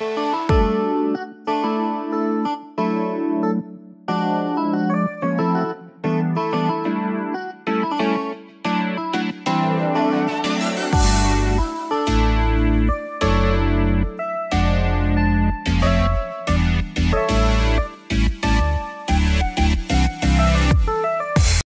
Música